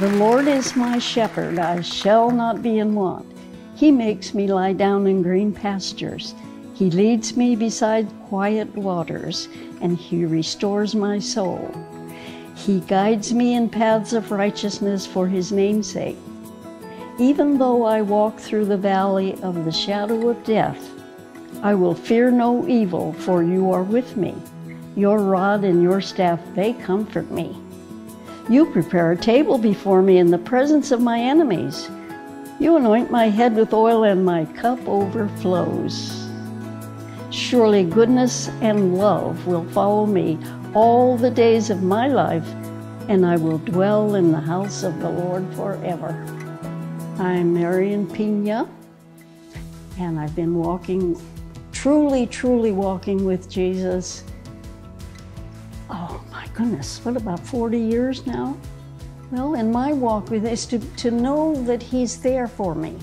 The Lord is my shepherd, I shall not be in want. He makes me lie down in green pastures. He leads me beside quiet waters, and He restores my soul. He guides me in paths of righteousness for His namesake. Even though I walk through the valley of the shadow of death, I will fear no evil, for you are with me. Your rod and your staff, they comfort me. You prepare a table before me in the presence of my enemies. You anoint my head with oil, and my cup overflows. Surely goodness and love will follow me all the days of my life, and I will dwell in the house of the Lord forever. I'm Marian Pina, and I've been walking, truly, truly walking with Jesus oh, goodness, what about 40 years now? Well, in my walk with is to, to know that He's there for me.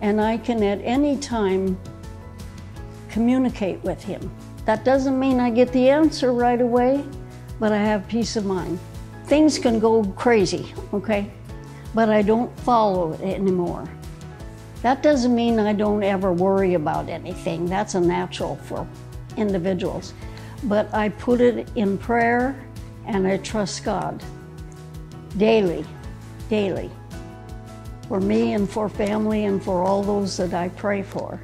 And I can at any time communicate with Him. That doesn't mean I get the answer right away, but I have peace of mind. Things can go crazy, okay? But I don't follow it anymore. That doesn't mean I don't ever worry about anything. That's a natural for individuals but I put it in prayer and I trust God daily, daily, for me and for family and for all those that I pray for.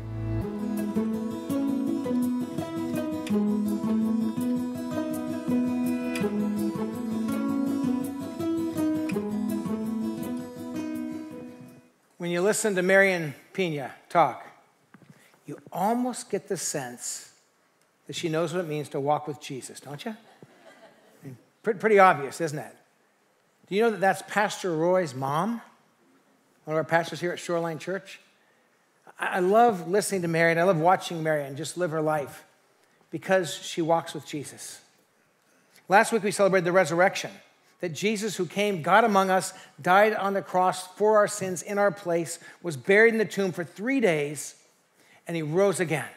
When you listen to Marion Pina talk, you almost get the sense that she knows what it means to walk with Jesus, don't you? I mean, pretty obvious, isn't it? Do you know that that's Pastor Roy's mom? One of our pastors here at Shoreline Church. I love listening to Mary and I love watching Mary and just live her life because she walks with Jesus. Last week we celebrated the resurrection that Jesus, who came, God among us, died on the cross for our sins in our place, was buried in the tomb for three days, and he rose again.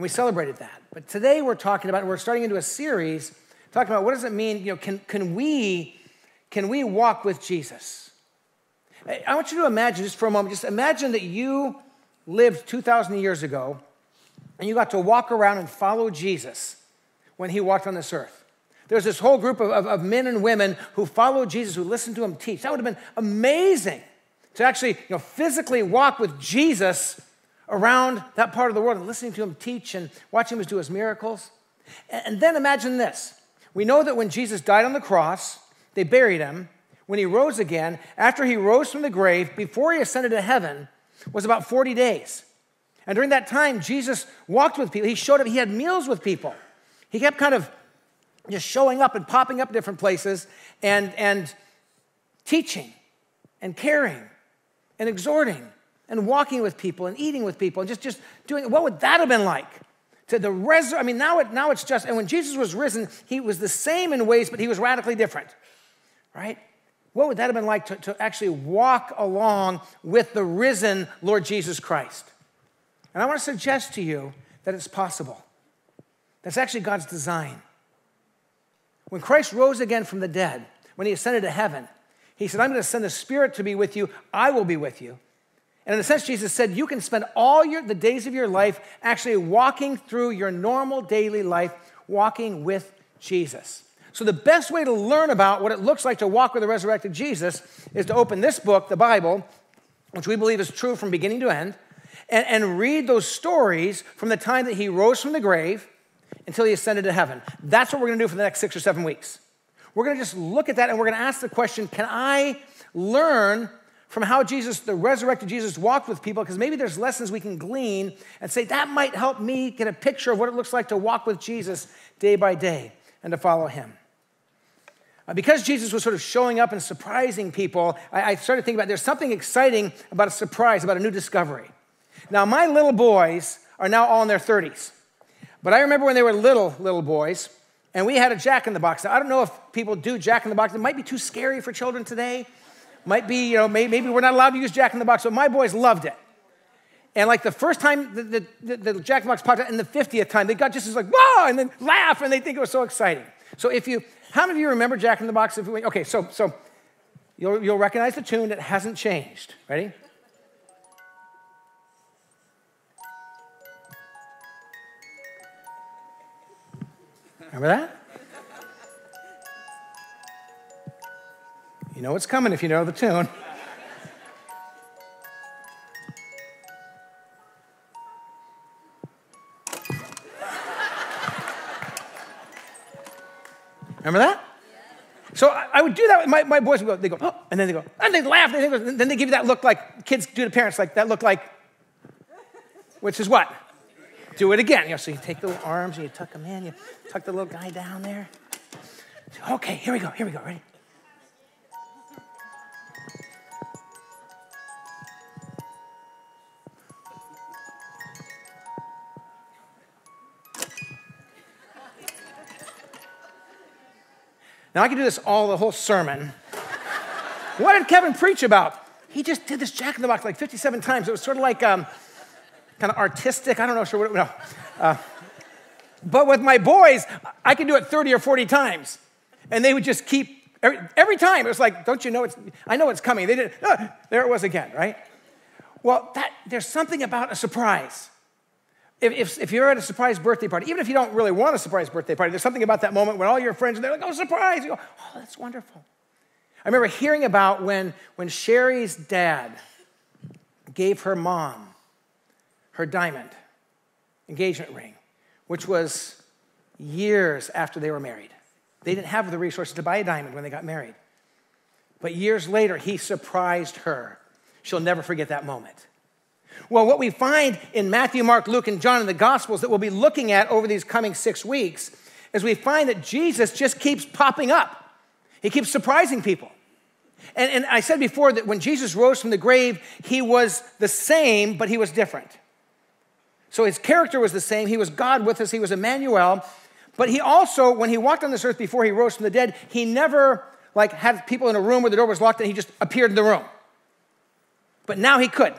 And we celebrated that. But today we're talking about, we're starting into a series talking about what does it mean, you know, can, can, we, can we walk with Jesus? I want you to imagine, just for a moment, just imagine that you lived 2,000 years ago and you got to walk around and follow Jesus when he walked on this earth. There's this whole group of, of, of men and women who followed Jesus, who listened to him teach. That would have been amazing to actually you know, physically walk with Jesus around that part of the world and listening to him teach and watching him do his miracles. And then imagine this. We know that when Jesus died on the cross, they buried him. When he rose again, after he rose from the grave, before he ascended to heaven, was about 40 days. And during that time, Jesus walked with people. He showed up, he had meals with people. He kept kind of just showing up and popping up different places and, and teaching and caring and exhorting and walking with people and eating with people and just, just doing what would that have been like? To the res- I mean, now, it, now it's just, and when Jesus was risen, he was the same in ways, but he was radically different, right? What would that have been like to, to actually walk along with the risen Lord Jesus Christ? And I want to suggest to you that it's possible. That's actually God's design. When Christ rose again from the dead, when he ascended to heaven, he said, I'm going to send the Spirit to be with you. I will be with you. And in a sense, Jesus said, you can spend all your, the days of your life actually walking through your normal daily life, walking with Jesus. So, the best way to learn about what it looks like to walk with the resurrected Jesus is to open this book, the Bible, which we believe is true from beginning to end, and, and read those stories from the time that he rose from the grave until he ascended to heaven. That's what we're going to do for the next six or seven weeks. We're going to just look at that and we're going to ask the question can I learn from how Jesus, the resurrected Jesus, walked with people, because maybe there's lessons we can glean and say, that might help me get a picture of what it looks like to walk with Jesus day by day and to follow him. Uh, because Jesus was sort of showing up and surprising people, I, I started thinking about there's something exciting about a surprise, about a new discovery. Now, my little boys are now all in their 30s. But I remember when they were little, little boys, and we had a jack in the box. Now, I don't know if people do jack in the box. It might be too scary for children today. Might be, you know, maybe, we're not allowed to use Jack in the Box, but my boys loved it. And like the first time the, the, the, Jack in the Box popped out, and the 50th time, they got just as like, whoa, and then laugh, and they think it was so exciting. So if you, how many of you remember Jack in the Box? If we, okay, so, so You'll, you'll recognize the tune It hasn't changed. Ready? Remember that? You know what's coming if you know the tune. Remember that? So I, would do that. My, my boys would go, they go, oh, and then they go, and they laugh, and they go, then they give you that look like kids do to parents, like that look like, which is what? Do it again. You know, so you take the little arms and you tuck them in, you tuck the little guy down there. Okay, here we go, here we go, ready? Now I could do this all the whole sermon. what did Kevin preach about? He just did this Jack in the Box like 57 times. It was sort of like um, kind of artistic. I don't know, sure what, it no. Uh, but with my boys, I could do it 30 or 40 times. And they would just keep, every, every time, it was like, don't you know it's, I know it's coming. They did, oh, there it was again, right? Well, that, there's something about a surprise. If, if, if, you're at a surprise birthday party, even if you don't really want a surprise birthday party, there's something about that moment when all your friends are there, like, oh, surprise. You go, oh, that's wonderful. I remember hearing about when, when Sherry's dad gave her mom her diamond engagement ring, which was years after they were married. They didn't have the resources to buy a diamond when they got married. But years later, he surprised her. She'll never forget that moment. Well, what we find in Matthew, Mark, Luke, and John in the Gospels that we'll be looking at over these coming six weeks is we find that Jesus just keeps popping up. He keeps surprising people. And, and I said before that when Jesus rose from the grave, he was the same, but he was different. So his character was the same. He was God with us, he was Emmanuel. But he also, when he walked on this earth before he rose from the dead, he never like had people in a room where the door was locked and he just appeared in the room. But now he could.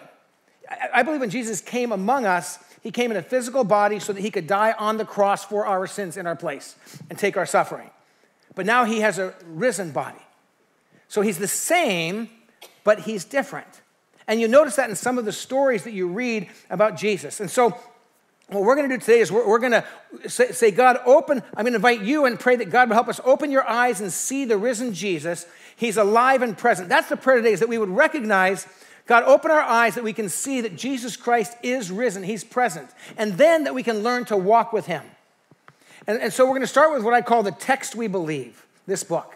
I believe when Jesus came among us, he came in a physical body so that he could die on the cross for our sins in our place and take our suffering. But now he has a risen body. So he's the same, but he's different. And you notice that in some of the stories that you read about Jesus. And so what we're going to do today is we're, we're going to say, say, God, open, I'm going to invite you and pray that God will help us open your eyes and see the risen Jesus. He's alive and present. That's the prayer today, is that we would recognize God, open our eyes that we can see that Jesus Christ is risen, He's present, and then that we can learn to walk with Him. And, and so we're going to start with what I call the text we believe, this book.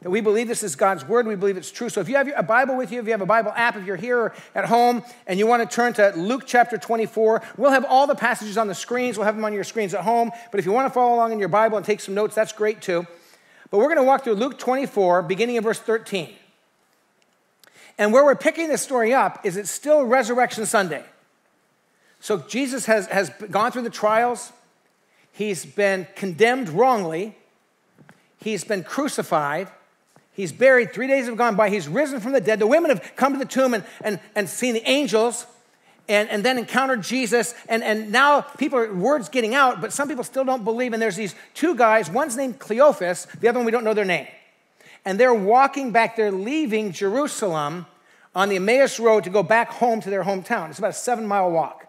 That we believe this is God's word, we believe it's true. So if you have a Bible with you, if you have a Bible app, if you're here at home and you want to turn to Luke chapter 24, we'll have all the passages on the screens. We'll have them on your screens at home. But if you want to follow along in your Bible and take some notes, that's great too. But we're going to walk through Luke 24, beginning in verse 13. And where we're picking this story up is it's still Resurrection Sunday. So Jesus has, has gone through the trials, he's been condemned wrongly, he's been crucified. He's buried. Three days have gone by. He's risen from the dead. The women have come to the tomb and, and, and seen the angels and, and then encountered Jesus. And, and now people are, words getting out, but some people still don't believe. And there's these two guys. One's named Cleophas, the other one we don't know their name and they're walking back, they're leaving Jerusalem on the Emmaus Road to go back home to their hometown. It's about a seven mile walk.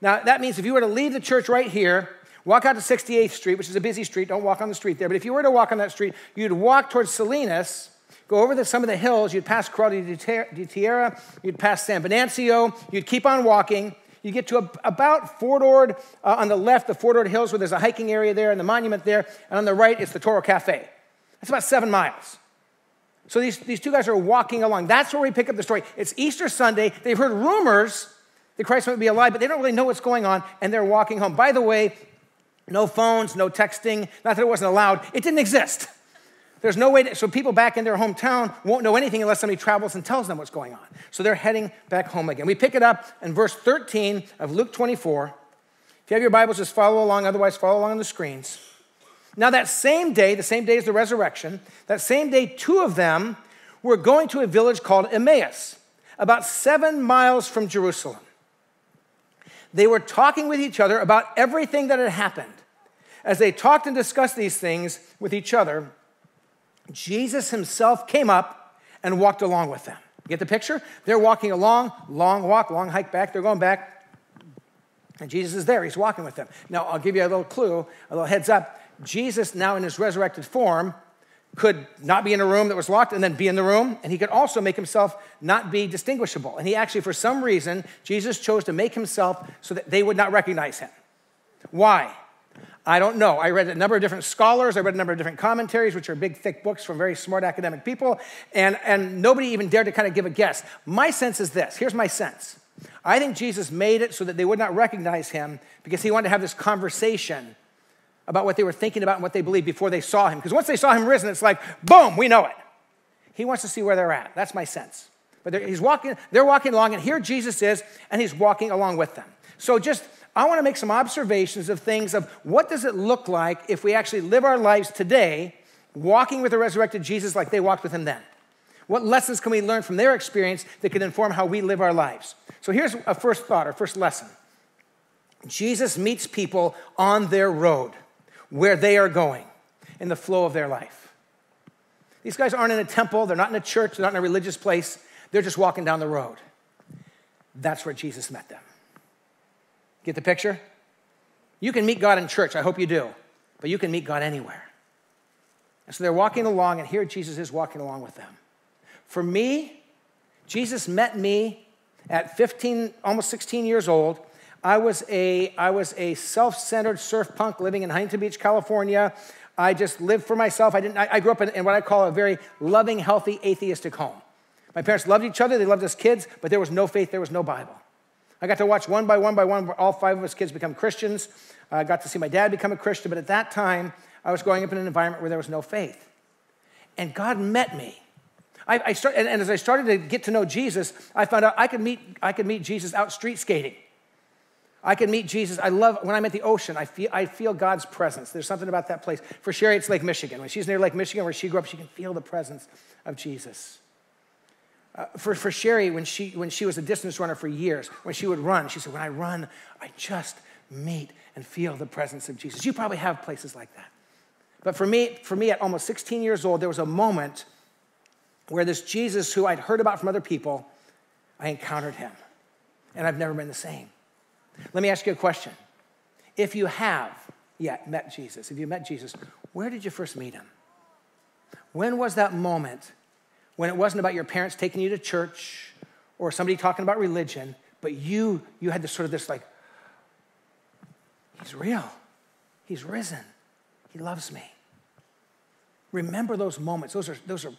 Now, that means if you were to leave the church right here, walk out to 68th Street, which is a busy street, don't walk on the street there, but if you were to walk on that street, you'd walk towards Salinas, go over the, some of the hills, you'd pass Corral de Tierra, you'd pass San Benancio, you'd keep on walking. You get to a, about Fort Ord uh, on the left, the Fort Ord Hills, where there's a hiking area there and the monument there, and on the right, it's the Toro Cafe. That's about seven miles. So these, these two guys are walking along. That's where we pick up the story. It's Easter Sunday. They've heard rumors that Christ might be alive, but they don't really know what's going on, and they're walking home. By the way, no phones, no texting, not that it wasn't allowed, it didn't exist. There's no way, to, so people back in their hometown won't know anything unless somebody travels and tells them what's going on. So they're heading back home again. We pick it up in verse 13 of Luke 24. If you have your Bibles, just follow along, otherwise, follow along on the screens. Now, that same day, the same day as the resurrection, that same day, two of them were going to a village called Emmaus, about seven miles from Jerusalem. They were talking with each other about everything that had happened. As they talked and discussed these things with each other, Jesus himself came up and walked along with them. Get the picture? They're walking along, long walk, long hike back. They're going back. And Jesus is there. He's walking with them. Now, I'll give you a little clue, a little heads up. Jesus, now in his resurrected form, could not be in a room that was locked and then be in the room. And he could also make himself not be distinguishable. And he actually, for some reason, Jesus chose to make himself so that they would not recognize him. Why? I don't know. I read a number of different scholars, I read a number of different commentaries, which are big, thick books from very smart academic people, and, and nobody even dared to kind of give a guess. My sense is this here's my sense. I think Jesus made it so that they would not recognize him because he wanted to have this conversation about what they were thinking about and what they believed before they saw him. Because once they saw him risen, it's like, boom, we know it. He wants to see where they're at. That's my sense. But they're, he's walking, they're walking along, and here Jesus is, and he's walking along with them. So just, I want to make some observations of things of what does it look like if we actually live our lives today walking with the resurrected Jesus like they walked with him then? What lessons can we learn from their experience that can inform how we live our lives? So here's a first thought, our first lesson. Jesus meets people on their road where they are going in the flow of their life. These guys aren't in a temple, they're not in a church, they're not in a religious place, they're just walking down the road. That's where Jesus met them. Get the picture? You can meet God in church, I hope you do, but you can meet God anywhere. And so they're walking along, and here Jesus is walking along with them. For me, Jesus met me at 15, almost 16 years old I was a, I was a self-centered surf punk living in Huntington Beach, California. I just lived for myself. I, didn't, I, I grew up in, in what I call a very loving, healthy, atheistic home. My parents loved each other, they loved us kids, but there was no faith, there was no Bible. I got to watch one by one by one all five of us kids become Christians. I got to see my dad become a Christian, but at that time, I was growing up in an environment where there was no faith. And God met me. I, I start, and, and as I started to get to know Jesus, I found out I could meet, I could meet Jesus out street skating. I can meet Jesus. I love when I'm at the ocean, I feel, I feel God's presence. There's something about that place. For Sherry, it's Lake Michigan. When she's near Lake Michigan, where she grew up, she can feel the presence of Jesus. Uh, for, for Sherry, when she, when she was a distance runner for years, when she would run, she said, When I run, I just meet and feel the presence of Jesus. You probably have places like that. But for me, for me, at almost 16 years old, there was a moment where this Jesus who I'd heard about from other people, I encountered him. And I've never been the same. Let me ask you a question. If you have yet met Jesus, if you met Jesus, where did you first meet him? When was that moment when it wasn't about your parents taking you to church or somebody talking about religion, but you you had this sort of this like, he's real, he's risen, he loves me. Remember those moments. Those are, those are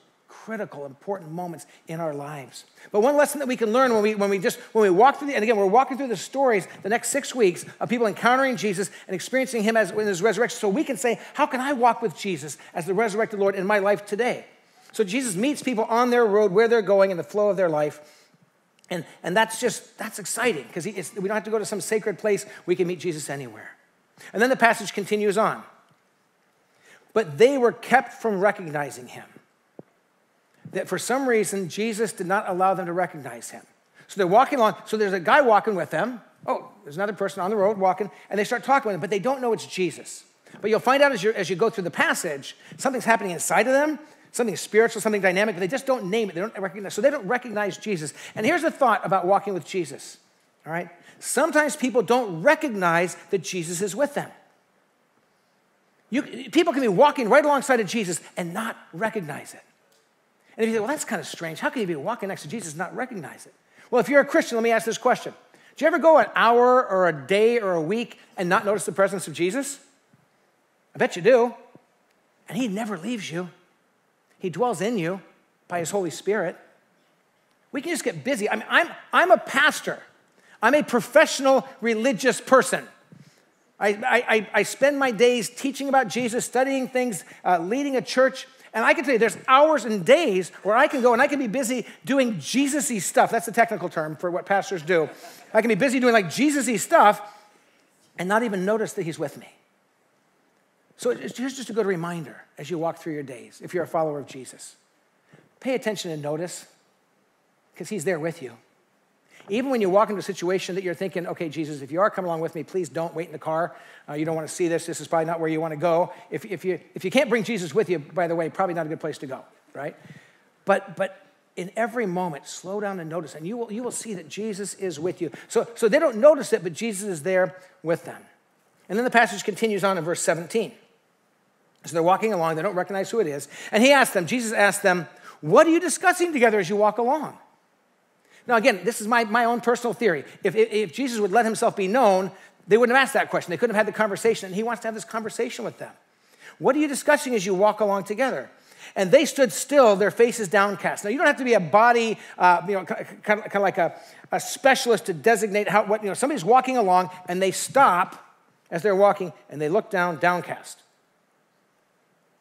critical, important moments in our lives. But one lesson that we can learn when we, when we just, when we walk through the, and again, we're walking through the stories the next six weeks of people encountering Jesus and experiencing him as in his resurrection. So we can say, how can I walk with Jesus as the resurrected Lord in my life today? So Jesus meets people on their road, where they're going, in the flow of their life. And, and that's just, that's exciting because we don't have to go to some sacred place. We can meet Jesus anywhere. And then the passage continues on. But they were kept from recognizing him that for some reason Jesus did not allow them to recognize him. So they're walking along. So there's a guy walking with them. Oh, there's another person on the road walking, and they start talking with him, but they don't know it's Jesus. But you'll find out as, as you go through the passage, something's happening inside of them, something spiritual, something dynamic, but they just don't name it. They don't recognize. So they don't recognize Jesus. And here's the thought about walking with Jesus. All right? Sometimes people don't recognize that Jesus is with them. You, people can be walking right alongside of Jesus and not recognize it. And if you say, well, that's kind of strange. How can you be walking next to Jesus and not recognize it? Well, if you're a Christian, let me ask this question Do you ever go an hour or a day or a week and not notice the presence of Jesus? I bet you do. And He never leaves you, He dwells in you by His Holy Spirit. We can just get busy. I mean, I'm, I'm a pastor, I'm a professional religious person. I, I, I spend my days teaching about Jesus, studying things, uh, leading a church. And I can tell you, there's hours and days where I can go and I can be busy doing Jesus y stuff. That's the technical term for what pastors do. I can be busy doing like Jesus y stuff and not even notice that He's with me. So it's just a good reminder as you walk through your days, if you're a follower of Jesus. Pay attention and notice because He's there with you. Even when you walk into a situation that you're thinking, okay, Jesus, if you are coming along with me, please don't wait in the car. Uh, you don't want to see this. This is probably not where you want to go. If, if, you, if you can't bring Jesus with you, by the way, probably not a good place to go, right? But, but in every moment, slow down and notice, and you will, you will see that Jesus is with you. So, so they don't notice it, but Jesus is there with them. And then the passage continues on in verse 17. So they're walking along, they don't recognize who it is. And he asked them, Jesus asked them, What are you discussing together as you walk along? Now, again, this is my, my own personal theory. If, if, if Jesus would let himself be known, they wouldn't have asked that question. They couldn't have had the conversation. And he wants to have this conversation with them. What are you discussing as you walk along together? And they stood still, their faces downcast. Now, you don't have to be a body, uh, you know, kind of, kind of like a, a specialist to designate how, what, you know, somebody's walking along and they stop as they're walking and they look down, downcast.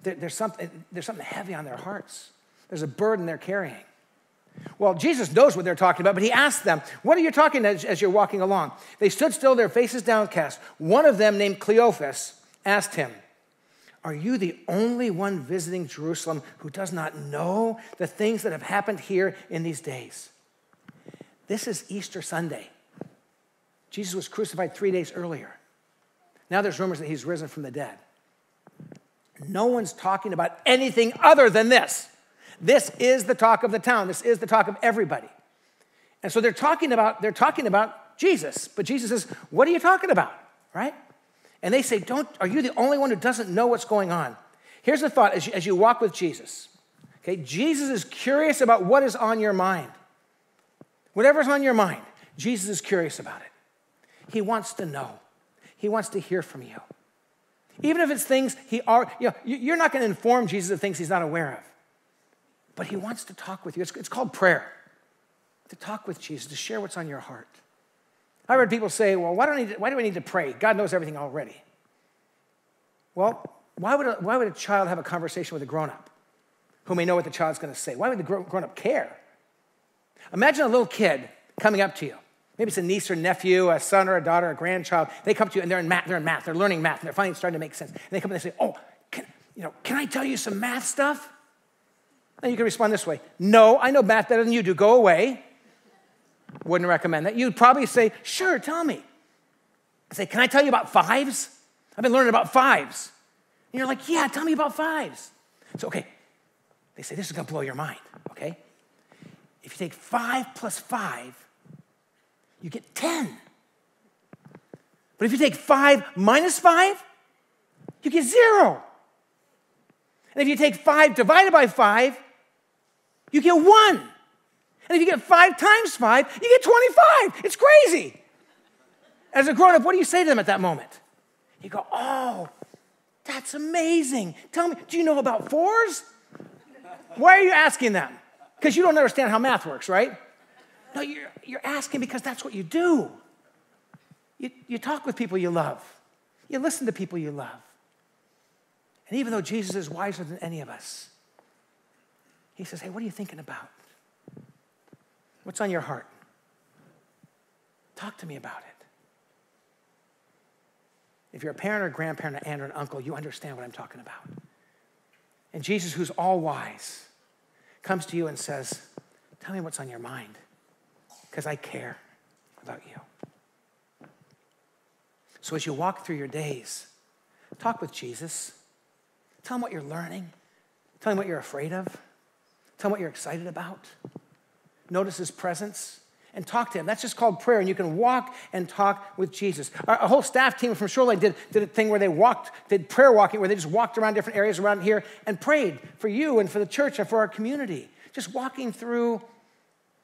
There, there's, something, there's something heavy on their hearts, there's a burden they're carrying. Well, Jesus knows what they're talking about, but he asked them, What are you talking as, as you're walking along? They stood still, their faces downcast. One of them, named Cleophas, asked him, Are you the only one visiting Jerusalem who does not know the things that have happened here in these days? This is Easter Sunday. Jesus was crucified three days earlier. Now there's rumors that he's risen from the dead. No one's talking about anything other than this. This is the talk of the town. This is the talk of everybody. And so they're talking about, they're talking about Jesus. But Jesus says, What are you talking about? Right? And they say, Don't, are you the only one who doesn't know what's going on? Here's the thought as you, as you walk with Jesus. Okay, Jesus is curious about what is on your mind. Whatever's on your mind, Jesus is curious about it. He wants to know. He wants to hear from you. Even if it's things he are, you know, you're not going to inform Jesus of things he's not aware of. But he wants to talk with you. It's, it's called prayer. To talk with Jesus, to share what's on your heart. I've heard people say, well, why, don't I why do I need to pray? God knows everything already. Well, why would, a, why would a child have a conversation with a grown up who may know what the child's going to say? Why would the grown up care? Imagine a little kid coming up to you Maybe it's a niece or nephew, a son or a daughter, a grandchild. They come to you and they're in math, they're in math, they're learning math, and they're finally starting to make sense. And they come and they say, Oh, can, you know, can I tell you some math stuff? And you can respond this way No, I know math better than you do. Go away. Wouldn't recommend that. You'd probably say, Sure, tell me. I say, Can I tell you about fives? I've been learning about fives. And you're like, Yeah, tell me about fives. So, okay. They say, This is to blow your mind, okay? If you take five plus five, you get 10. But if you take 5 minus 5, you get 0. And if you take 5 divided by 5, you get 1. And if you get 5 times 5, you get 25. It's crazy. As a grown up, what do you say to them at that moment? You go, Oh, that's amazing. Tell me, do you know about fours? Why are you asking them? Because you don't understand how math works, right? No, you're, you're asking because that's what you do. You, you talk with people you love, you listen to people you love. And even though Jesus is wiser than any of us, he says, Hey, what are you thinking about? What's on your heart? Talk to me about it. If you're a parent or grandparent, or aunt or an uncle, you understand what I'm talking about. And Jesus, who's all wise, comes to you and says, Tell me what's on your mind because I care about you. So as you walk through your days, talk with Jesus. Tell him what you're learning. Tell him what you're afraid of. Tell him what you're excited about. Notice his presence and talk to him. That's just called prayer, and you can walk and talk with Jesus. Our, our, whole staff team from Shoreline did, did a thing where they walked, did prayer walking, where they just walked around different areas around here and prayed for you and for the church and for our community. Just walking through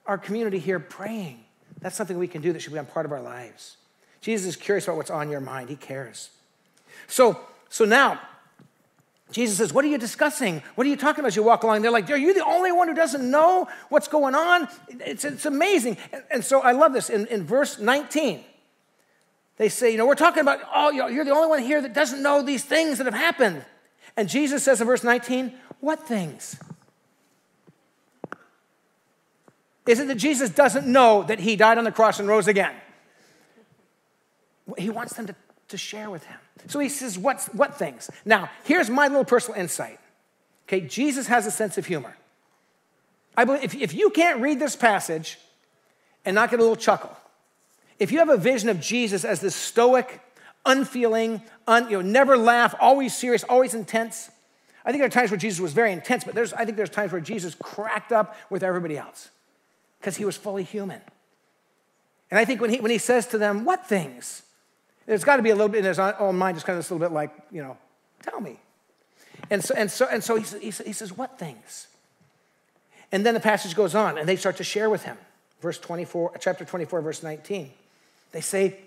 our community here praying. That's something we can do that should be a part of our lives. Jesus is curious about what's on your mind. He cares. So, so now, Jesus says, What are you discussing? What are you talking about as you walk along? They're like, Are you the only one who doesn't know what's going on? It's, it's amazing. And, and so I love this. In, in verse 19, they say, You know, we're talking about, oh, you're the only one here that doesn't know these things that have happened. And Jesus says in verse 19, What things? Is it that Jesus doesn't know that he died on the cross and rose again? He wants them to, to share with him. So he says, What's, What things? Now, here's my little personal insight. Okay, Jesus has a sense of humor. I believe if, if you can't read this passage and not get a little chuckle, if you have a vision of Jesus as this stoic, unfeeling, un, you know, never laugh, always serious, always intense, I think there are times where Jesus was very intense, but there's, I think there's times where Jesus cracked up with everybody else because he was fully human. And I think when he, when he says to them, What things? There's got to be a little bit in his own mind, just kind of this little bit like, you know, tell me. And so, and so, and so he, he, he says, What things? And then the passage goes on, and they start to share with him. Verse 24, chapter 24, verse 19. They say,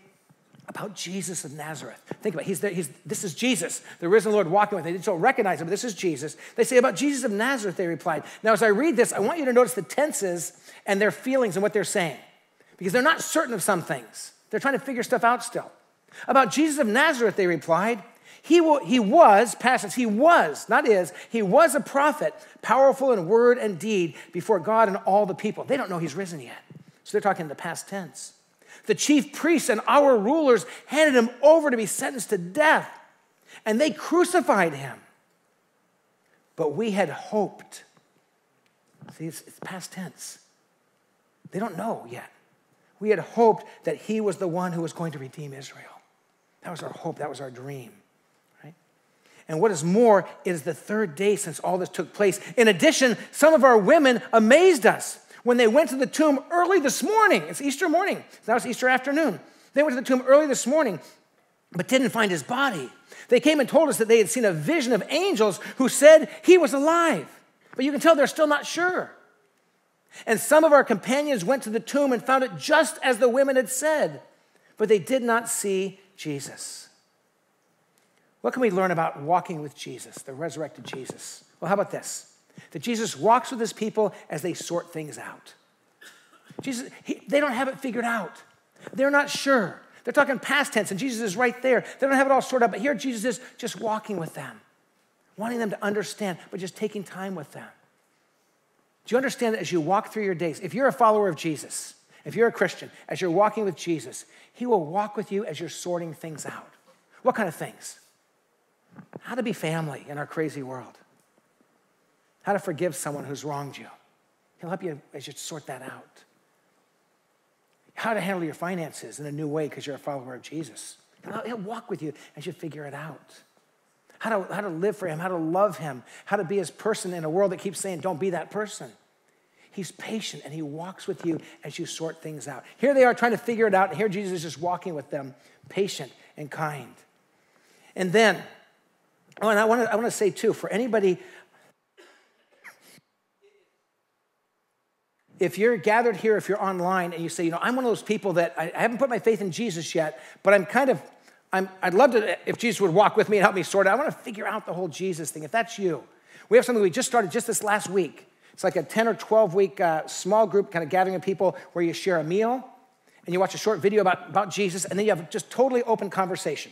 about Jesus of Nazareth. Think about it. He's, there, he's this is Jesus, the risen Lord walking with. Them. They don't recognize him, but this is Jesus. They say about Jesus of Nazareth, they replied. Now, as I read this, I want you to notice the tenses and their feelings and what they're saying, because they're not certain of some things. They're trying to figure stuff out still. About Jesus of Nazareth, they replied. He, he was, past he was, not is, he was a prophet, powerful in word and deed before God and all the people. They don't know he's risen yet. So they're talking in the past tense. The chief priests and our rulers handed him over to be sentenced to death, and they crucified him. But we had hoped. See, it's, it's past tense. They don't know yet. We had hoped that he was the one who was going to redeem Israel. That was our hope, that was our dream. And what is more, it is the third day since all this took place. In addition, some of our women amazed us when they went to the tomb early this morning. It's Easter morning. That was Easter afternoon. They went to the tomb early this morning, but didn't find his body. They came and told us that they had seen a vision of angels who said he was alive. But you can tell they're still not sure. And some of our companions went to the tomb and found it just as the women had said, but they did not see Jesus. What can we learn about walking with Jesus, the resurrected Jesus? Well, how about this? That Jesus walks with his people as they sort things out. Jesus, he, they don't have it figured out. They're not sure. They're talking past tense, and Jesus is right there. They don't have it all sorted out, but here Jesus is just walking with them, wanting them to understand, but just taking time with them. Do you understand that as you walk through your days, if you're a follower of Jesus, if you're a Christian, as you're walking with Jesus, He will walk with you as you're sorting things out. What kind of things? how to be family in our crazy world, how to forgive someone who's wronged you. He'll help you as you sort that out. How to handle your finances in a new way because you're a follower of Jesus. He'll walk with you as you figure it out. How to, how to live for Him, how to love Him, how to be His person in a world that keeps saying, don't be that person. He's patient and He walks with you as you sort things out. Here they are trying to figure it out, and here Jesus is just walking with them, patient and kind. And then, Oh, and I want to I want to say too, for anybody, if you're gathered here, if you're online, and you say, you know, I'm one of those people that I, I haven't put my faith in Jesus yet, but I'm kind of, I'm, I'd love to, if Jesus would walk with me and help me sort it. I want to figure out the whole Jesus thing. If that's you, we have something we just started just this last week. It's like a 10 or 12 week uh, small group kind of gathering of people where you share a meal and you watch a short video about, about Jesus, and then you have just totally open conversation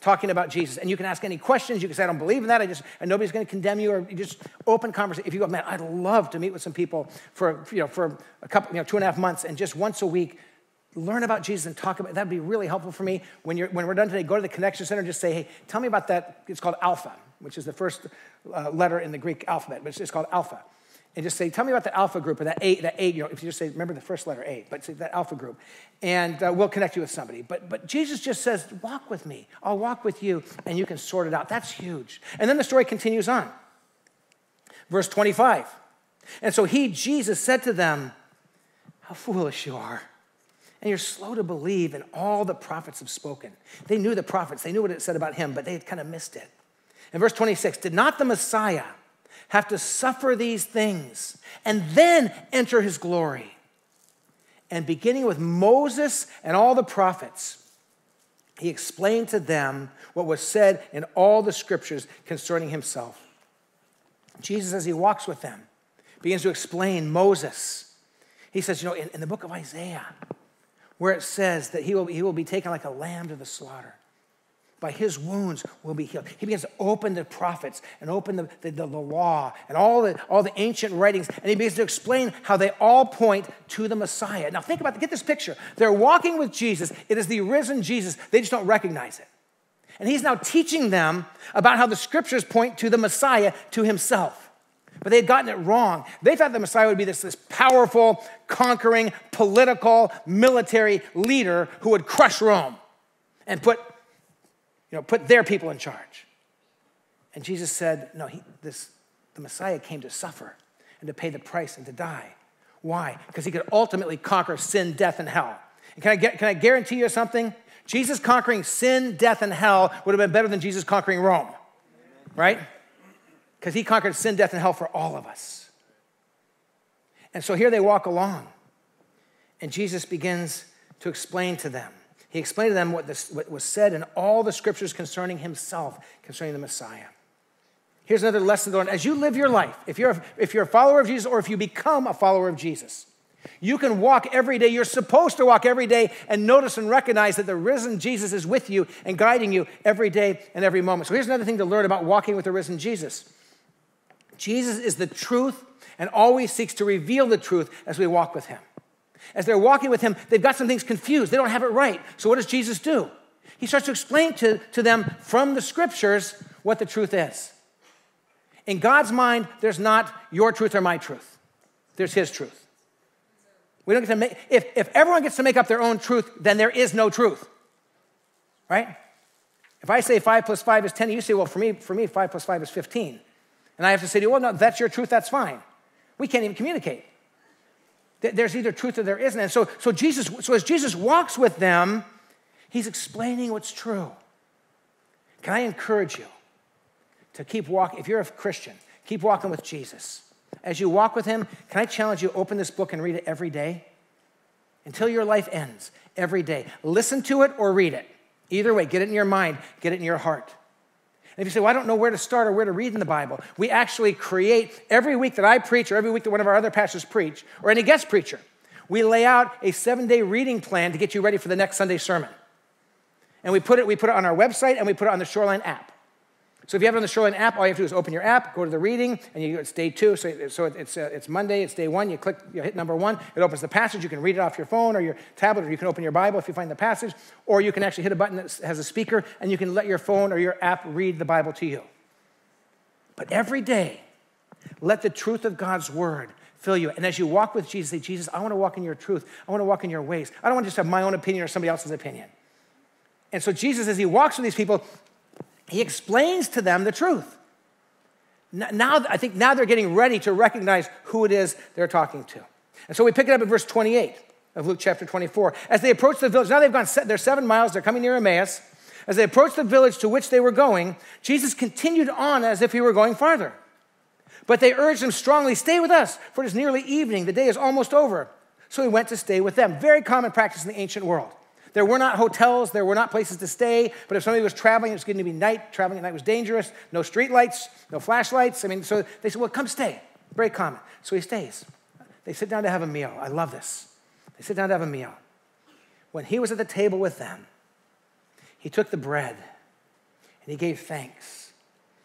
talking about Jesus. And you can ask any questions. You can say, I don't believe in that. I just, and nobody's going to condemn you or you just open conversation. If you go, man, I'd love to meet with some people for, you know, for a couple, you know, two and a half months and just once a week learn about Jesus and talk about that'd be really helpful for me. When, you're, when we're done today, go to the Connection Center and just say, hey, tell me about that. It's called Alpha, which is the first uh, letter in the Greek alphabet, but it's just called Alpha and just say, tell me about the alpha group or that A, that eight, you know, if you just say, remember the first letter A, but say that alpha group, and uh, we'll connect you with somebody. But, but Jesus just says, walk with me. I'll walk with you, and you can sort it out. That's huge. And then the story continues on. Verse 25. And so he, Jesus, said to them, How foolish you are. And you're slow to believe in all the prophets have spoken. They knew the prophets, they knew what it said about him, but they had kind of missed it. In verse 26, did not the Messiah have to suffer these things and then enter his glory. And beginning with Moses and all the prophets, he explained to them what was said in all the scriptures concerning himself. Jesus, as he walks with them, begins to explain Moses. He says, You know, in, in the book of Isaiah, where it says that he will, he will be taken like a lamb to the slaughter. By his wounds will be healed. He begins to open the prophets and open the, the, the, law and all the, all the ancient writings, and he begins to explain how they all point to the Messiah. Now, think about it. Get this picture. They're walking with Jesus. It is the risen Jesus. They just don't recognize it. And he's now teaching them about how the scriptures point to the Messiah, to himself. But they had gotten it wrong. They thought the Messiah would be this, this powerful, conquering, political, military leader who would crush Rome and put you know, put their people in charge. And Jesus said, No, he, this, the Messiah came to suffer and to pay the price and to die. Why? Because he could ultimately conquer sin, death, and hell. And can I, get, can I guarantee you something? Jesus conquering sin, death, and hell would have been better than Jesus conquering Rome, right? Because he conquered sin, death, and hell for all of us. And so here they walk along, and Jesus begins to explain to them. He explained to them what, this, what was said in all the scriptures concerning himself, concerning the Messiah. Here's another lesson to learn. As you live your life, if you're, if you're a follower of Jesus or if you become a follower of Jesus, you can walk every day. You're supposed to walk every day and notice and recognize that the risen Jesus is with you and guiding you every day and every moment. So here's another thing to learn about walking with the risen Jesus Jesus is the truth and always seeks to reveal the truth as we walk with him. As they're walking with him, they've got some things confused. They don't have it right. So what does Jesus do? He starts to explain to, to them from the scriptures what the truth is. In God's mind, there's not your truth or my truth, there's His truth. We don't get to make, if, if everyone gets to make up their own truth, then there is no truth, right? If I say five plus five is 10, you say, well, for me, for me, five plus five is 15. And I have to say to you, well, no, that's your truth, that's fine. We can't even communicate. There's either truth or there isn't. And so, so Jesus, so as Jesus walks with them, he's explaining what's true. Can I encourage you? to keep walking. If you're a Christian, keep walking with Jesus. As you walk with him, can I challenge you open this book and read it every day? Until your life ends, every day. Listen to it or read it. Either way, get it in your mind, get it in your heart. And if you say, Well, I don't know where to start or where to read in the Bible, we actually create every week that I preach or every week that one of our other pastors preach or any guest preacher, we lay out a seven day reading plan to get you ready for the next Sunday sermon. And we put it, we put it on our website and we put it on the Shoreline app. So if you have it on the Shoreline app, all you have to do is open your app, go to the reading, and you, it's day two. So, so it's, uh, it's Monday, it's day one. You click, you hit number one. It opens the passage. You can read it off your phone or your tablet, or you can open your Bible if you find the passage, or you can actually hit a button that has a speaker, and you can let your phone or your app read the Bible to you. But every day, let the truth of God's word fill you. And as you walk with Jesus, say, Jesus, I want to walk in your truth. I want to walk in your ways. I don't want to just have my own opinion or somebody else's opinion. And so Jesus, as he walks with these people, he explains to them the truth. Now, I think now they're getting ready to recognize who it is they're talking to. And so we pick it up at verse 28 of Luke chapter 24. As they approach the village, now they've gone, they're seven miles, they're coming near Emmaus. As they approached the village to which they were going, Jesus continued on as if he were going farther. But they urged him strongly, Stay with us, for it is nearly evening. The day is almost over. So he went to stay with them. Very common practice in the ancient world. There were not hotels, there were not places to stay, but if somebody was traveling, it was going to be night. Traveling at night was dangerous. No streetlights, no flashlights. I mean, so they said, well, come stay. Very common. So he stays. They sit down to have a meal. I love this. They sit down to have a meal. When he was at the table with them, he took the bread and he gave thanks.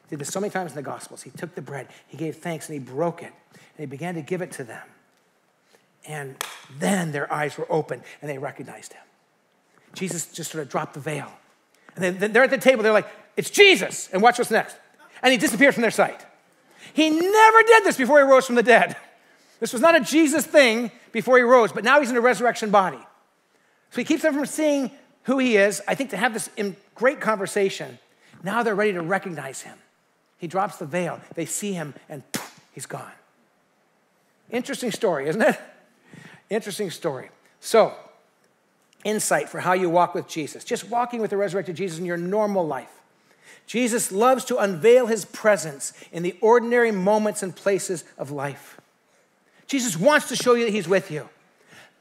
He did this so many times in the Gospels. He took the bread, he gave thanks, and he broke it, and he began to give it to them. And then their eyes were open and they recognized him. Jesus just sort of dropped the veil. And then they're at the table, they're like, it's Jesus. And watch what's next. And he disappeared from their sight. He never did this before he rose from the dead. This was not a Jesus thing before he rose, but now he's in a resurrection body. So he keeps them from seeing who he is. I think to have this great conversation, now they're ready to recognize him. He drops the veil, they see him, and he's gone. Interesting story, isn't it? Interesting story. So, insight for how you walk with Jesus, just walking with the resurrected Jesus in your normal life. Jesus loves to unveil his presence in the ordinary moments and places of life. Jesus wants to show you that he's with you.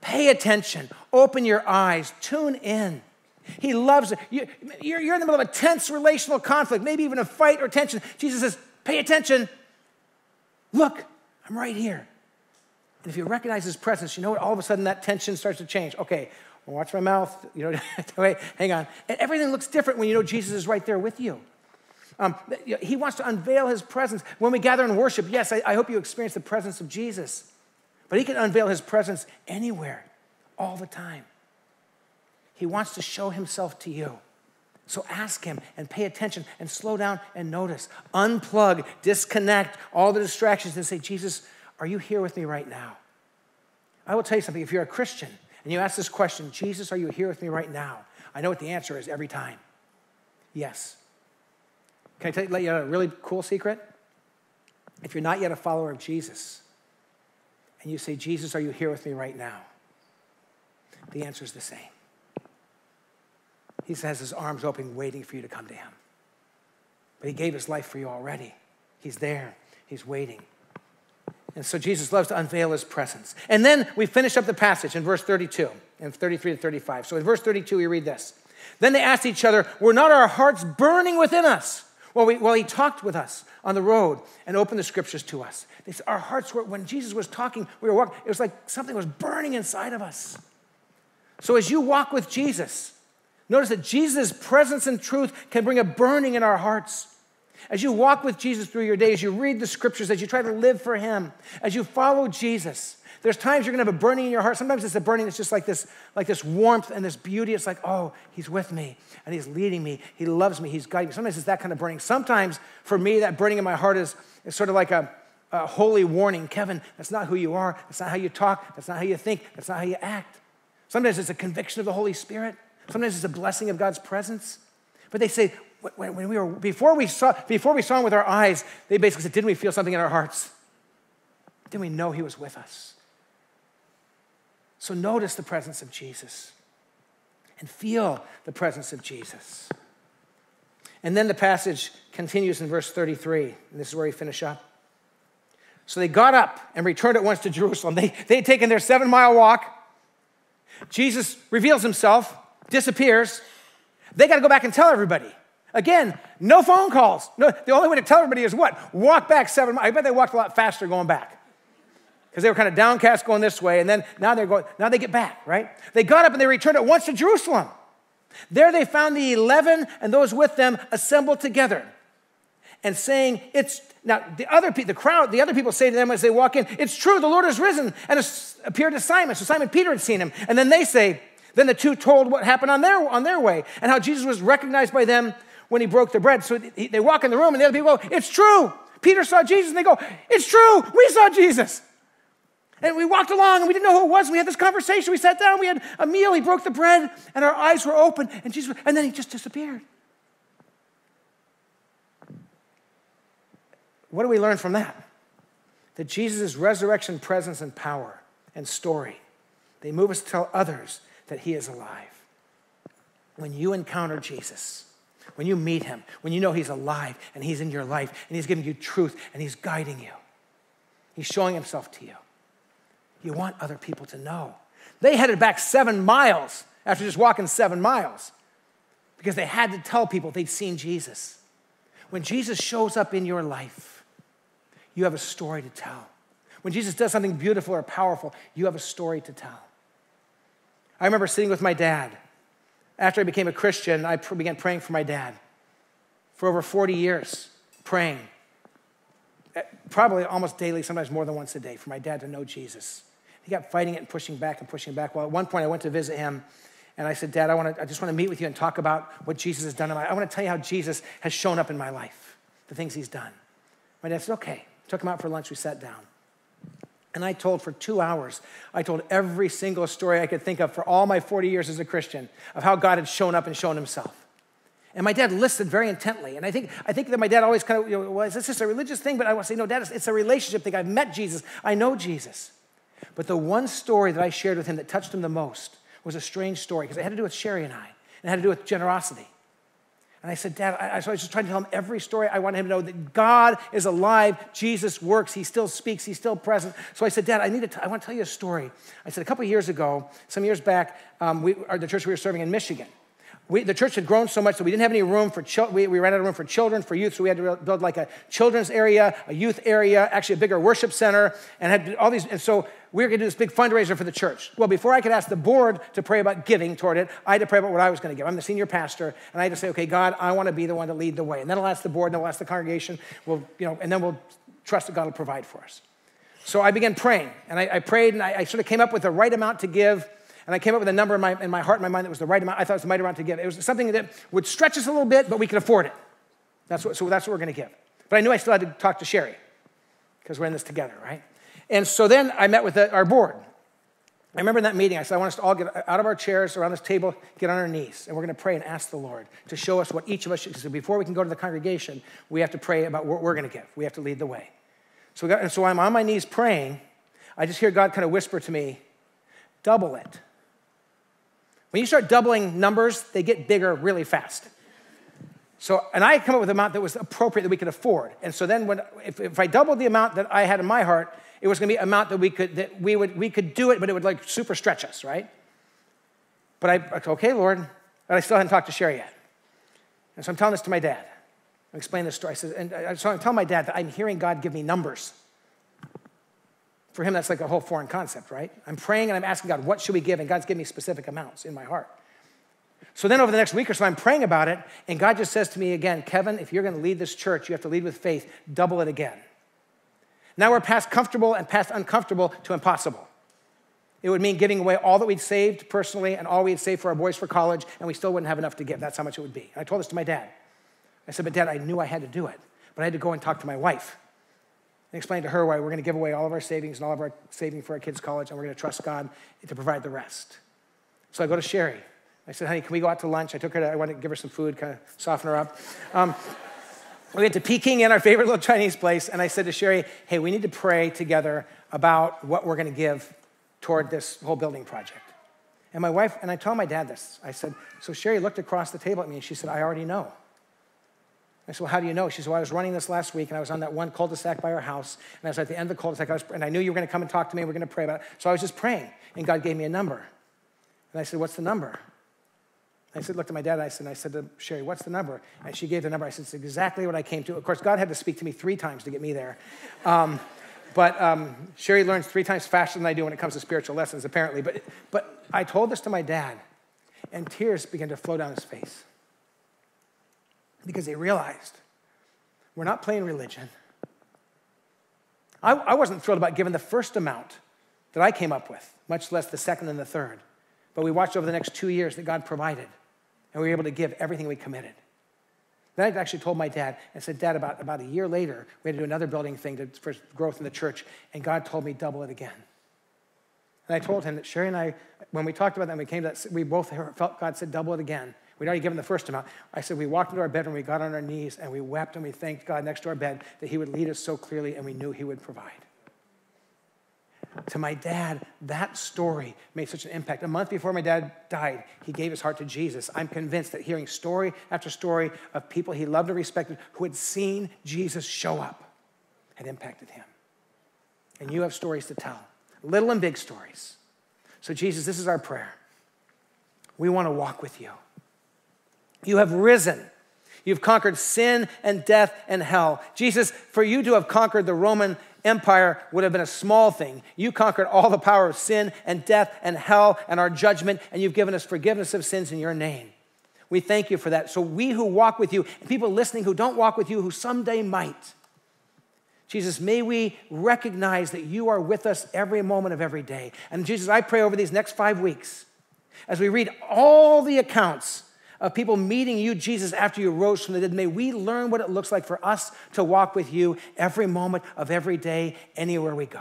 Pay attention, open your eyes, tune in. He loves it. You're in the middle of a tense relational conflict, maybe even a fight or tension. Jesus says, Pay attention. Look, I'm right here. And if you recognize his presence, you know what? All of a sudden that tension starts to change. Okay, watch my mouth, you know, wait, hang on. And everything looks different when you know Jesus is right there with you. Um, he wants to unveil his presence. When we gather in worship, yes, I, I hope you experience the presence of Jesus. But he can unveil his presence anywhere, all the time. He wants to show himself to you. So ask him and pay attention and slow down and notice. Unplug, disconnect all the distractions and say, Jesus, are you here with me right now? I will tell you something. If you're a Christian and you ask this question, Jesus, are you here with me right now? I know what the answer is every time yes. Can I tell you, let you a really cool secret? If you're not yet a follower of Jesus, and you say, Jesus, are you here with me right now? The answer is the same. He has his arms open, waiting for you to come to him. But he gave his life for you already. He's there, he's waiting. And so Jesus loves to unveil his presence. And then we finish up the passage in verse 32 and 33 to 35. So in verse 32, we read this. Then they asked each other, Were not our hearts burning within us? While, we, while he talked with us on the road and opened the scriptures to us. They, said, our hearts were, when Jesus was talking, we were walking, it was like something was burning inside of us. So as you walk with Jesus, notice that Jesus' presence and truth can bring a burning in our hearts. As you walk with Jesus through your days, you read the scriptures, as you try to live for Him, as you follow Jesus, there's times you're gonna have a burning in your heart. Sometimes it's a burning that's just like this, like this warmth and this beauty. It's like, oh, He's with me and He's leading me. He loves me. He's guiding me. Sometimes it's that kind of burning. Sometimes for me, that burning in my heart is, is sort of like a, a holy warning. Kevin, that's not who you are. That's not how you talk. That's not how you think. That's not how you act. Sometimes it's a conviction of the Holy Spirit. Sometimes it's a blessing of God's presence. But they say, when, we were, before we, saw, before we saw him with our eyes, they basically said, Didn't we feel something in our hearts? Didn't we know he was with us? So notice the presence of Jesus and feel the presence of Jesus. And then the passage continues in verse 33, and this is where we finish up. So they got up and returned at once to Jerusalem. They, they had taken their seven mile walk. Jesus reveals himself, disappears. They got to go back and tell everybody. Again, no phone calls. No, the only way to tell everybody is what? Walk back seven miles. I bet they walked a lot faster going back. Because they were kind of downcast going this way, and then now they're going, now they get back, right? They got up and they returned at once to Jerusalem. There they found the eleven and those with them assembled together and saying, It's now the other people, the crowd, the other people say to them as they walk in, It's true, the Lord has risen and appeared to Simon. So Simon Peter had seen him. And then they say, then the two told what happened on their, on their way and how Jesus was recognized by them when he broke the bread. So they walk in the room and the other people go, It's true. Peter saw Jesus and they go, It's true. We saw Jesus. And we walked along and we didn't know who it was. We had this conversation. We sat down, we had a meal. He broke the bread and our eyes were open and Jesus, and then he just disappeared. What do we learn from that? That Jesus' resurrection presence and power and story, they move us to tell others that he is alive. When you encounter Jesus, when you meet him, when you know he's alive and he's in your life and he's giving you truth and he's guiding you, he's showing himself to you. You want other people to know. They headed back seven miles after just walking seven miles because they had to tell people they'd seen Jesus. When Jesus shows up in your life, you have a story to tell. When Jesus does something beautiful or powerful, you have a story to tell. I remember sitting with my dad after I became a Christian, I began praying for my dad for over 40 years, praying, eh, probably almost daily, sometimes more than once a day, for my dad to know Jesus. He kept fighting it and pushing back and pushing back. Well, at one point, I went to visit him, and I said, Dad, I, wanna, I just want to meet with you and talk about what Jesus has done in my life. I want to tell you how Jesus has shown up in my life, the things he's done. My dad said, Okay. Took him out for lunch. We sat down. And I told for two hours, I told every single story I could think of for all my 40 years as a Christian of how God had shown up and shown himself. And my dad listened very intently. And I think, I think that my dad always kind of, you know, well, is this just a religious thing? But I want to say, no, dad, it's a relationship thing. I've met Jesus, I know Jesus. But the one story that I shared with him that touched him the most was a strange story because it had to do with Sherry and I, and it had to do with generosity. And I said, Dad, I, so I was just trying to tell him every story. I wanted him to know that God is alive. Jesus works. He still speaks. He's still present. So I said, Dad, I need to. T- I want to tell you a story. I said, a couple years ago, some years back, um, we, are the church we were serving in Michigan, we, the church had grown so much that we didn't have any room for children. We, we ran out of room for children, for youth, so we had to build like a children's area, a youth area, actually a bigger worship center, and had all these. And so we were going to do this big fundraiser for the church. Well, before I could ask the board to pray about giving toward it, I had to pray about what I was going to give. I'm the senior pastor, and I had to say, okay, God, I want to be the one to lead the way. And then I'll ask the board, and then we'll ask the congregation, we'll, you know, and then we'll trust that God will provide for us. So I began praying, and I, I prayed, and I, I sort of came up with the right amount to give and I came up with a number in my, in my heart and my mind that was the right amount. I thought it was the right amount to give. It was something that would stretch us a little bit, but we could afford it. That's what, so that's what we're going to give. But I knew I still had to talk to Sherry because we're in this together, right? And so then I met with the, our board. I remember in that meeting, I said, I want us to all get out of our chairs around this table, get on our knees, and we're going to pray and ask the Lord to show us what each of us should. So before we can go to the congregation, we have to pray about what we're going to give. We have to lead the way. So, got, and so I'm on my knees praying. I just hear God kind of whisper to me, double it. When you start doubling numbers, they get bigger really fast. So, and I come up with an amount that was appropriate that we could afford. And so then when, if, if I doubled the amount that I had in my heart, it was going to be an amount that we could that we would we could do it, but it would like super stretch us, right? But I okay, Lord, but I still hadn't talked to Sherry yet, and so I'm telling this to my dad. I'm explaining this story. I said, and so I'm telling my dad that I'm hearing God give me numbers. For him, that's like a whole foreign concept, right? I'm praying and I'm asking God, what should we give? And God's giving me specific amounts in my heart. So then over the next week or so, I'm praying about it, and God just says to me again, Kevin, if you're going to lead this church, you have to lead with faith, double it again. Now we're past comfortable and past uncomfortable to impossible. It would mean giving away all that we'd saved personally and all we had saved for our boys for college, and we still wouldn't have enough to give. That's how much it would be. And I told this to my dad. I said, But dad, I knew I had to do it, but I had to go and talk to my wife and explain to her why we're going to give away all of our savings and all of our saving for our kids' college, and we're going to trust God to provide the rest. So I go to Sherry. I said, honey, can we go out to lunch? I took her to, I wanted to give her some food, kind of soften her up. Um, we went to Peking in our favorite little Chinese place, and I said to Sherry, hey, we need to pray together about what we're going to give toward this whole building project. And my wife, and I told my dad this. I said, so Sherry looked across the table at me and she said, I already know. I said, well, how do you know? She said, well, I was running this last week and I was on that one cul-de-sac by our house. And I was at the end of the cul-de-sac and I knew you were going to come and talk to me. and We are going to pray about it. So I was just praying and God gave me a number. And I said, what's the number? I said, looked at my dad and I said, I said to Sherry, what's the number? And she gave the number. I said, it's exactly what I came to. Of course, God had to speak to me three times to get me there. Um, but um, Sherry learns three times faster than I do when it comes to spiritual lessons, apparently. But, but I told this to my dad, and tears began to flow down his face because they realized we're not playing religion. I, I wasn't thrilled about giving the first amount that I came up with, much less the second and the third. But we watched over the next two years that God provided and we were able to give everything we committed. Then I actually told my dad and said, Dad, about, about a year later, we had to do another building thing to, for growth in the church, and God told me double it again. And I told him that Sherry and I, when we talked about that, we came to that, we both felt God said double it again. We'd already given the first amount. I said, we walked into our bedroom, we got on our knees, and we wept and we thanked God next to our bed that He would lead us so clearly, and we knew He would provide to my dad, that story made such an impact. A month before my dad died, he gave his heart to Jesus. I'm convinced that hearing story after story of people he loved and respected who had seen Jesus show up had impacted him. And you have stories to tell, little and big stories. So, Jesus, this is our prayer. We want to walk with you. You have risen. You've conquered sin and death and hell. Jesus, for you to have conquered the Roman empire would have been a small thing. You conquered all the power of sin and death and hell and our judgment, and you've given us forgiveness of sins in your name. We thank you for that. So, we who walk with you, and people listening who don't walk with you, who someday might, Jesus, may we recognize that you are with us every moment of every day. And Jesus, I pray over these next five weeks as we read all the accounts of people meeting you, Jesus, after you rose from the dead. May we learn what it looks like for us to walk with you every moment of every day, anywhere we go.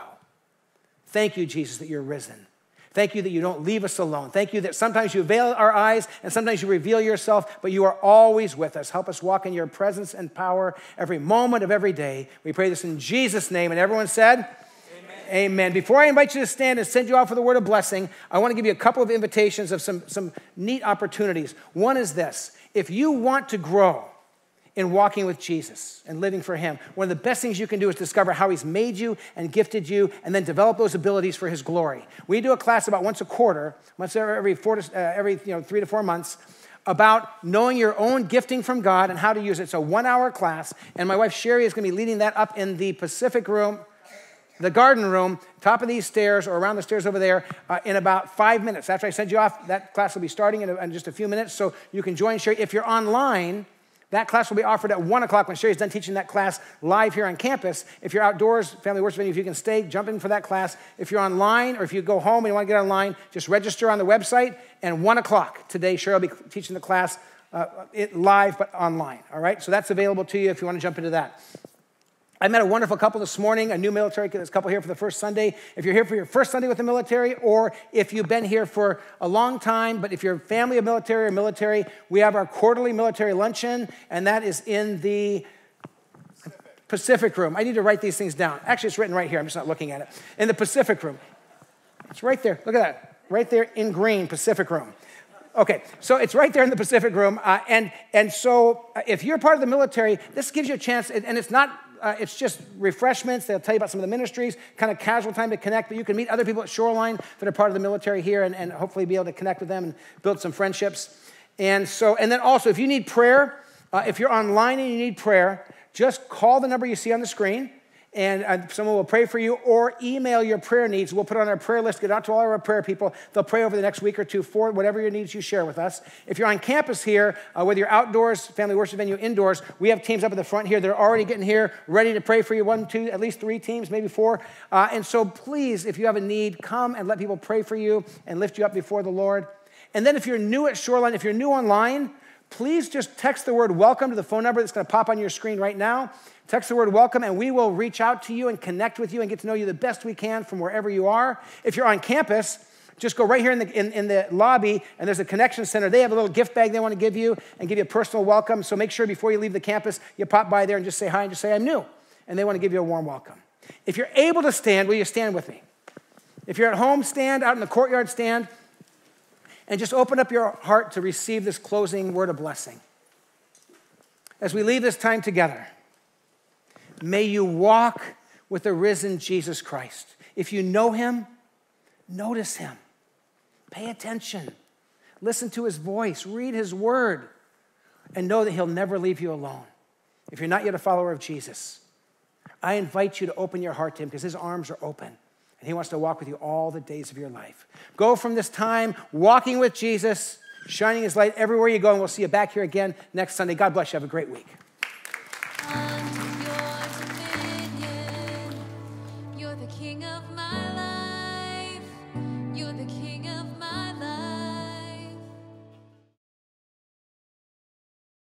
Thank you, Jesus, that you're risen. Thank you that you don't leave us alone. Thank you that sometimes you veil our eyes and sometimes you reveal yourself, but you are always with us. Help us walk in your presence and power every moment of every day. We pray this in Jesus' name. And everyone said, Amen. Before I invite you to stand and send you off with a word of blessing, I want to give you a couple of invitations of some, some neat opportunities. One is this if you want to grow, in walking with Jesus and living for Him. One of the best things you can do is discover how He's made you and gifted you and then develop those abilities for His glory. We do a class about once a quarter, once every, four to, uh, every you know, three to four months, about knowing your own gifting from God and how to use it. It's a one hour class, and my wife Sherry is going to be leading that up in the Pacific room the garden room, top of these stairs or around the stairs over there, uh, in about five minutes. After I send you off, that class will be starting in, a, in, just a few minutes, so you can join Sherry. If you're online, that class will be offered at 1 o'clock when Sherry's done teaching that class live here on campus. If you're outdoors, family worship venue, if you can stay, jump in for that class. If you're online or if you go home and you want to get online, just register on the website. And 1 o'clock today, Sherry will be teaching the class uh, it live but online. All right? So that's available to you if you want to jump into that. I met a wonderful couple this morning, a new military couple here for the first Sunday. If you're here for your first Sunday with the military, or if you've been here for a long time, but if you're family of military or military, we have our quarterly military luncheon, and that is in the Pacific room. I need to write these things down. Actually, it's written right here. I'm just not looking at it. In the Pacific room. It's right there. Look at that. Right there in green, Pacific room. Okay, so it's right there in the Pacific room. Uh, and, and so uh, if you're part of the military, this gives you a chance, and it's not uh, it's just refreshments. They'll tell you about some of the ministries, kind of casual time to connect, but you can meet other people at Shoreline that are part of the military here and, and hopefully be able to connect with them and build some friendships. And so, and then also, if you need prayer, uh, if you're online and you need prayer, just call the number you see on the screen and uh, someone will pray for you or email your prayer needs. We'll put on our prayer list, get out to all our prayer people. They'll pray over the next week or two for whatever your needs you share with us. If you're on campus here, uh, whether you're outdoors, family worship venue, indoors, we have teams up at the front here. They're already getting here, ready to pray for you. One, two, at least three teams, maybe four. Uh, and so please, if you have a need, come and let people pray for you and lift you up before the Lord. And then if you're new at Shoreline, if you're new online, please just text the word welcome to the phone number that's going to pop on your screen right now. Text the word welcome, and we will reach out to you and connect with you and get to know you the best we can from wherever you are. If you're on campus, just go right here in the, in, in, the lobby, and there's a connection center. They have a little gift bag they want to give you and give you a personal welcome. So make sure before you leave the campus, you pop by there and just say hi and just say, I'm new. And they want to give you a warm welcome. If you're able to stand, will you stand with me? If you're at home, stand, out in the courtyard, stand, and just open up your heart to receive this closing word of blessing. As we leave this time together, May you walk with the risen Jesus Christ. If you know him, notice him. Pay attention. Listen to his voice. Read his word. And know that he'll never leave you alone. If you're not yet a follower of Jesus, I invite you to open your heart to him because his arms are open and he wants to walk with you all the days of your life. Go from this time walking with Jesus, shining his light everywhere you go, and we'll see you back here again next Sunday. God bless you. Have a great week.